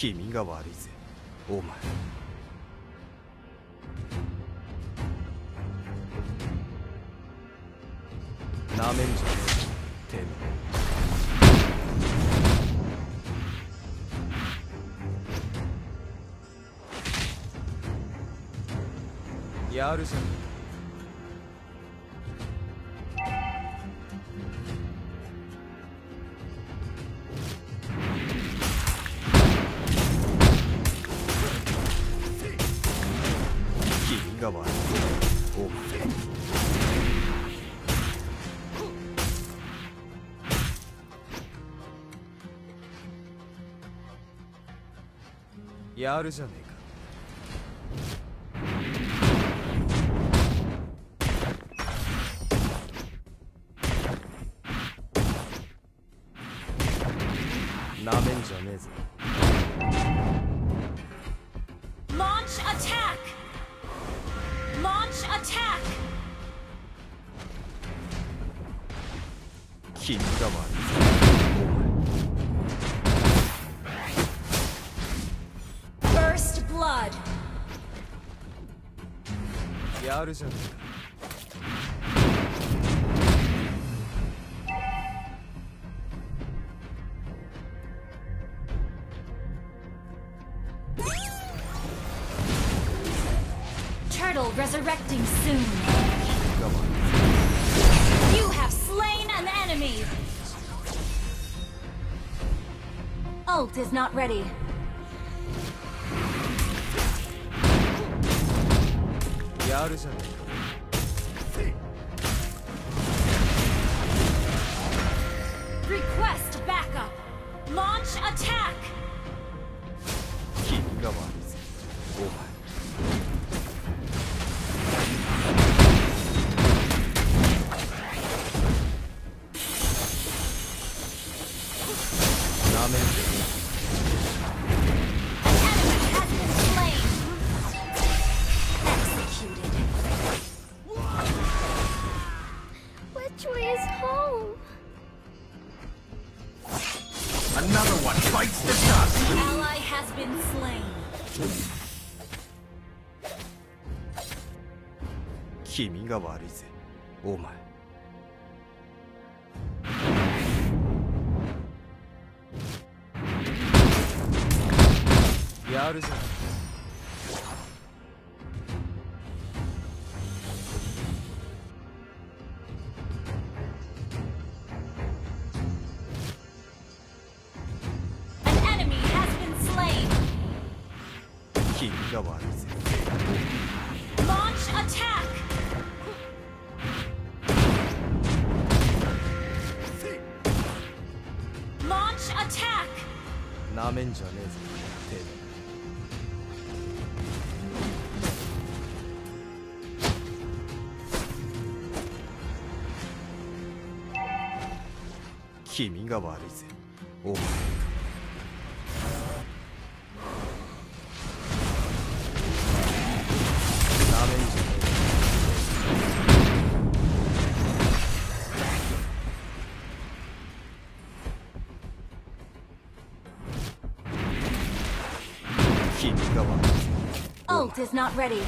君が悪いぜ。お前。なめんじゃねえ。てめえ。やるじゃねえやるじゃねえか。舐めんじゃねえぞ。Have slain an enemy! Ult is not ready. やるじゃねえか Request backup! Launch attack! 君が悪いぜお前 been slain. 君が悪いぜ。お前。やるじゃんなめんじゃねえぞ程度君が悪いぜ。お前。Is not ready.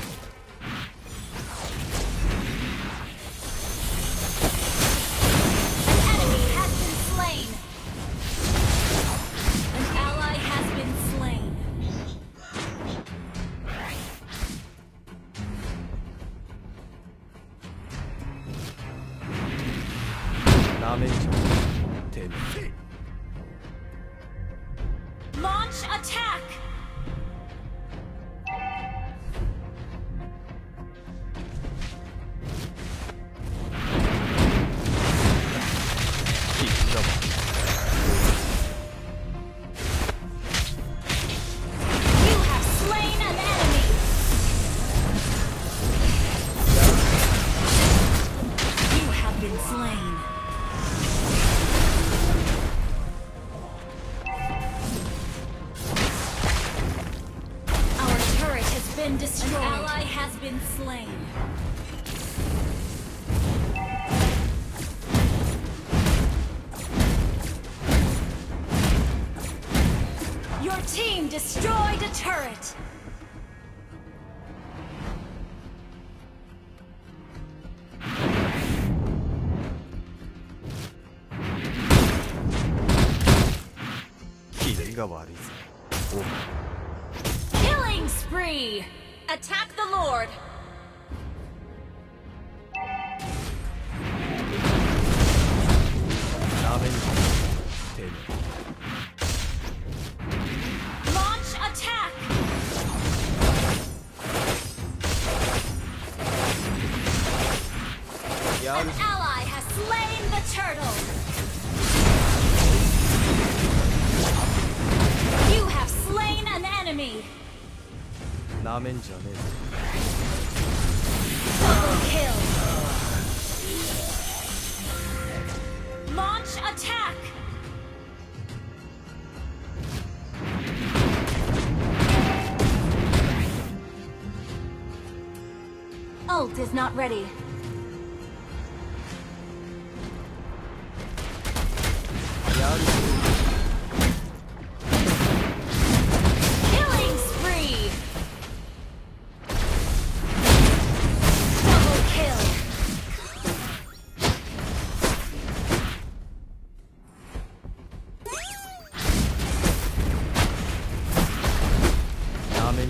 Slain. Your team destroyed a turret. Killing spree! Attack なめんじゃねえぞ Double kill! Launch attack! Ult is not ready. Killing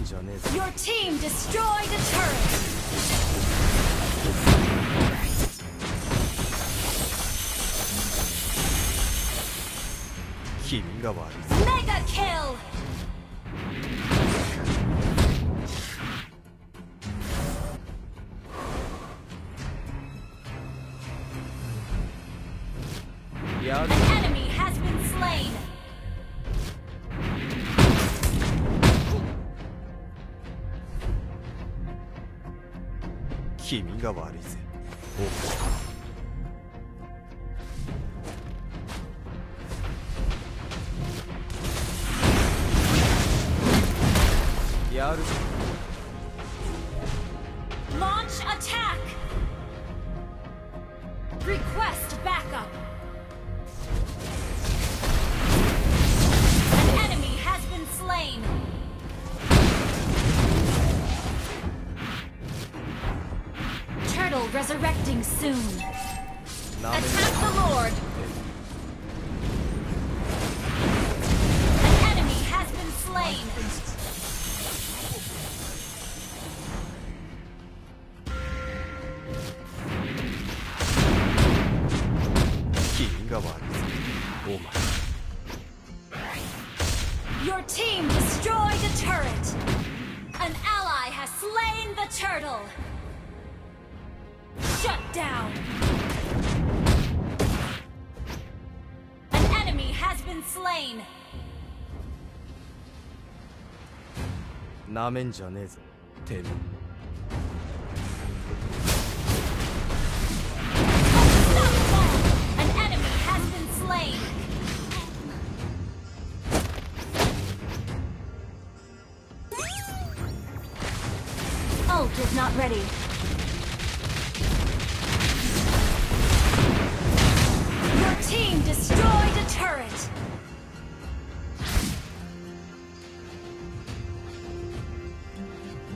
Your team destroyed a turret! Mega kill! Yeah. が悪いぜ。お。やるぞ。hero resurrecting soon. Not Attack the Lord! An enemy has been slain! Your team destroyed a turret! An ally has slain the turtle! Shut down! An enemy has been slain! なめんじゃねえぞてめえ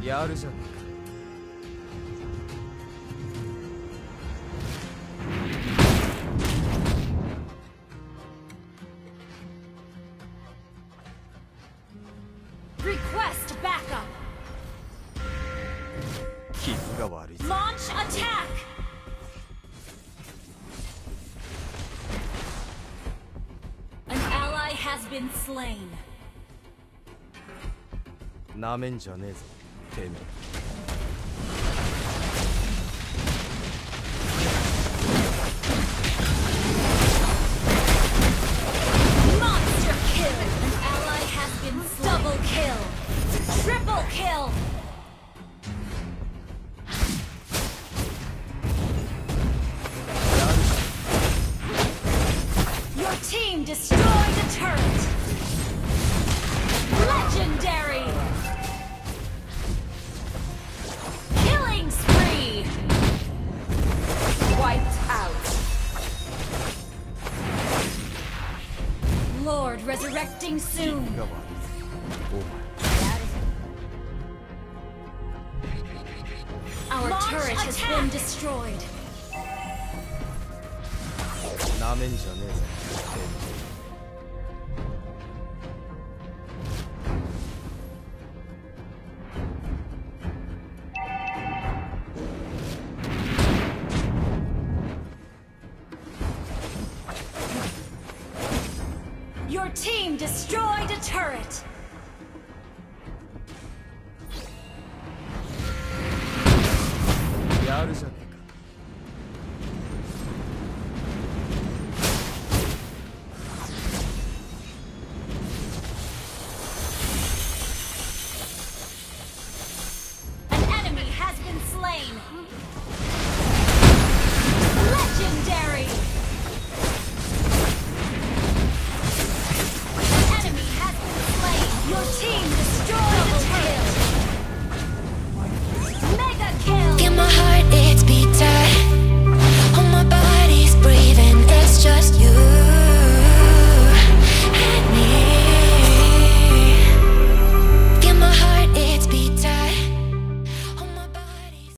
やるじゃねえか.なめんじゃねえぞてめえ Soon. Our Launch turret attack. has been destroyed. turret! The up.